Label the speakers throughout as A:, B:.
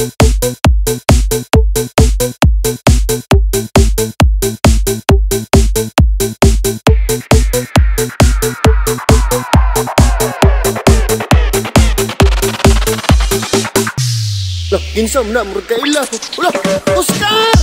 A: Loh, insomnia menurut kailah. Loh, Ustaz!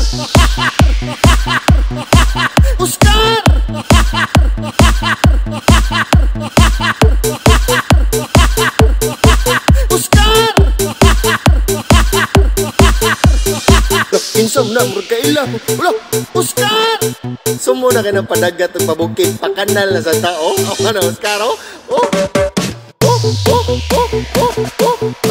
A: Lah, ginsam nak merkailah. Ulah, Oscar! Semua nak kena padagat tu pabukit pakanal lah sa tao. Oh, ano, Oscar? Oh, oh.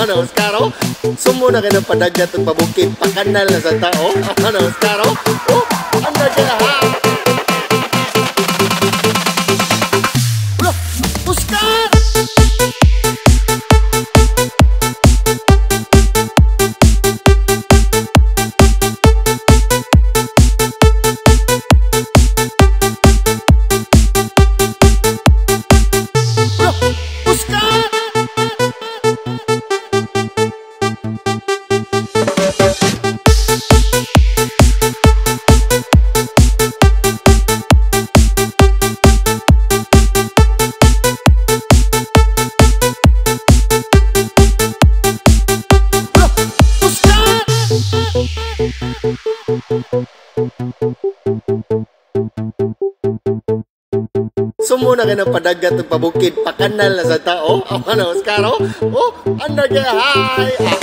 A: Ano, Oscaro? Semua nak kena padagat tu pabukit pakanal lah sa tao. Ano, Oscaro? Oh, anda kaya ha? Semua nak kena padagat tu pabukit pakanal lah sa tao. Oh, ano, Oscaro? Oh, anda kaya hai. Ah.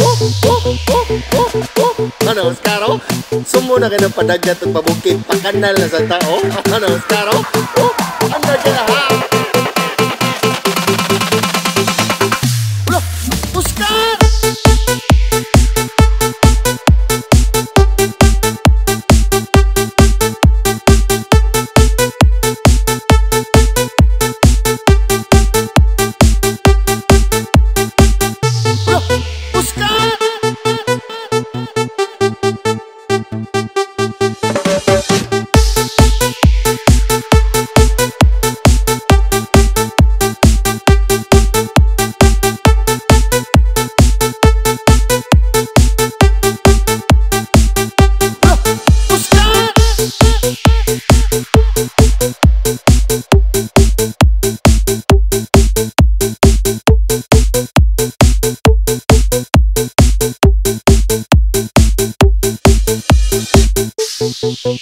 A: Oh, oh, oh, oh, oh. Ano, Oscaro? Semua nak kena padagat tu pabukit pakanal lah sa tao. Oh, ano, Oscaro? Oh, anda kaya hai. Ulah, Oscar! room